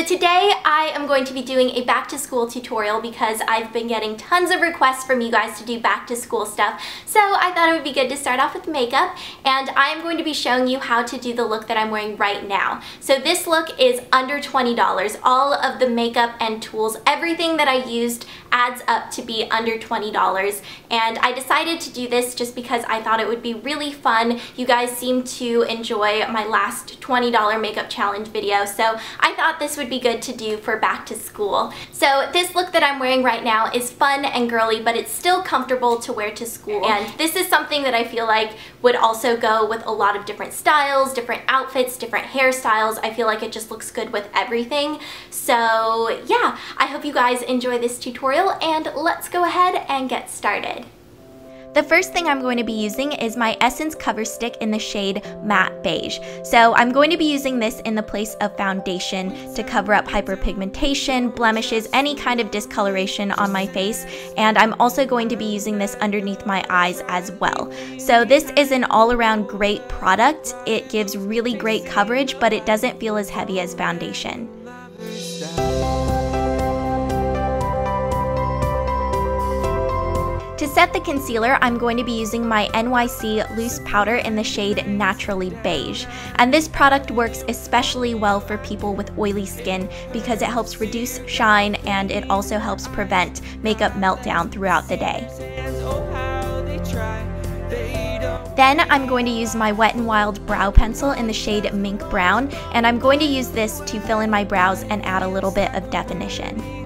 So today I am going to be doing a back to school tutorial because I've been getting tons of requests from you guys to do back to school stuff. So I thought it would be good to start off with makeup and I'm going to be showing you how to do the look that I'm wearing right now. So this look is under $20. All of the makeup and tools, everything that I used adds up to be under $20 and I decided to do this just because I thought it would be really fun. You guys seem to enjoy my last $20 makeup challenge video so I thought this would be good to do for back to school. So this look that I'm wearing right now is fun and girly, but it's still comfortable to wear to school. And this is something that I feel like would also go with a lot of different styles, different outfits, different hairstyles. I feel like it just looks good with everything. So yeah, I hope you guys enjoy this tutorial and let's go ahead and get started. The first thing I'm going to be using is my Essence Cover Stick in the shade Matte Beige. So I'm going to be using this in the place of foundation to cover up hyperpigmentation, blemishes, any kind of discoloration on my face. And I'm also going to be using this underneath my eyes as well. So this is an all-around great product. It gives really great coverage, but it doesn't feel as heavy as foundation. Set the concealer, I'm going to be using my NYC loose powder in the shade Naturally Beige. And this product works especially well for people with oily skin because it helps reduce shine and it also helps prevent makeup meltdown throughout the day. Then I'm going to use my Wet n Wild brow pencil in the shade Mink Brown, and I'm going to use this to fill in my brows and add a little bit of definition.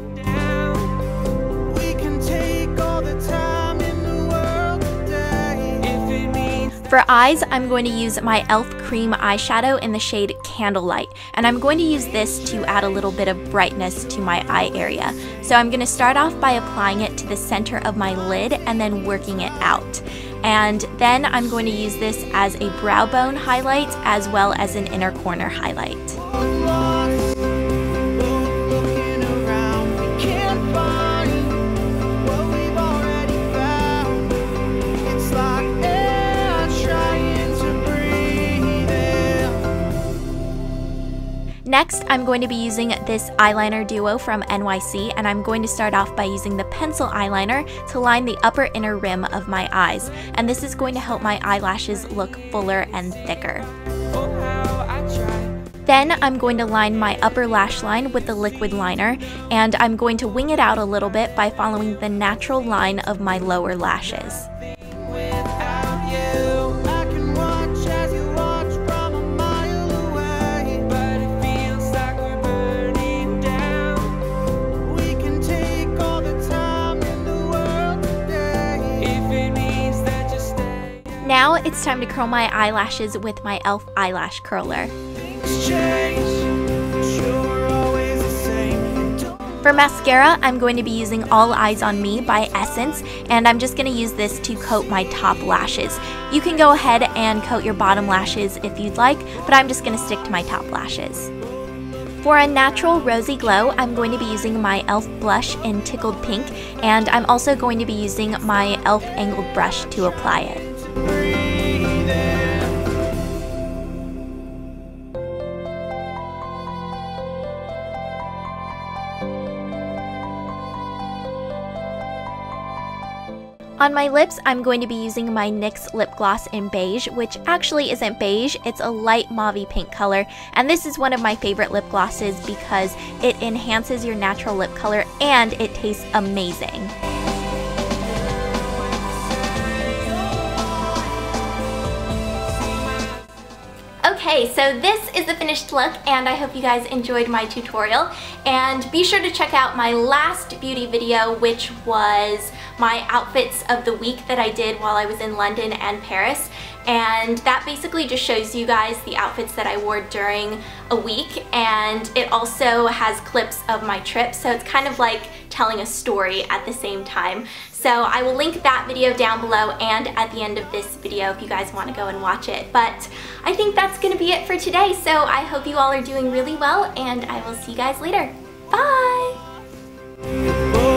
For eyes, I'm going to use my e.l.f. cream eyeshadow in the shade Candlelight, and I'm going to use this to add a little bit of brightness to my eye area. So I'm going to start off by applying it to the center of my lid and then working it out. And then I'm going to use this as a brow bone highlight as well as an inner corner highlight. Next, I'm going to be using this eyeliner duo from NYC, and I'm going to start off by using the pencil eyeliner to line the upper inner rim of my eyes. And this is going to help my eyelashes look fuller and thicker. Then I'm going to line my upper lash line with the liquid liner, and I'm going to wing it out a little bit by following the natural line of my lower lashes. Now it's time to curl my eyelashes with my e.l.f. eyelash curler. For mascara, I'm going to be using All Eyes on Me by Essence, and I'm just going to use this to coat my top lashes. You can go ahead and coat your bottom lashes if you'd like, but I'm just going to stick to my top lashes. For a natural rosy glow, I'm going to be using my e.l.f. blush in Tickled Pink, and I'm also going to be using my e.l.f. angled brush to apply it. On my lips, I'm going to be using my NYX lip gloss in beige, which actually isn't beige, it's a light mauve pink color, and this is one of my favorite lip glosses because it enhances your natural lip color and it tastes amazing. Okay, so this is the finished look and I hope you guys enjoyed my tutorial. And be sure to check out my last beauty video which was my outfits of the week that I did while I was in London and Paris. And that basically just shows you guys the outfits that I wore during a week and it also has clips of my trip. So it's kind of like telling a story at the same time. So I will link that video down below and at the end of this video if you guys want to go and watch it. But I think that's going to be it for today. So I hope you all are doing really well and I will see you guys later. Bye! Oh.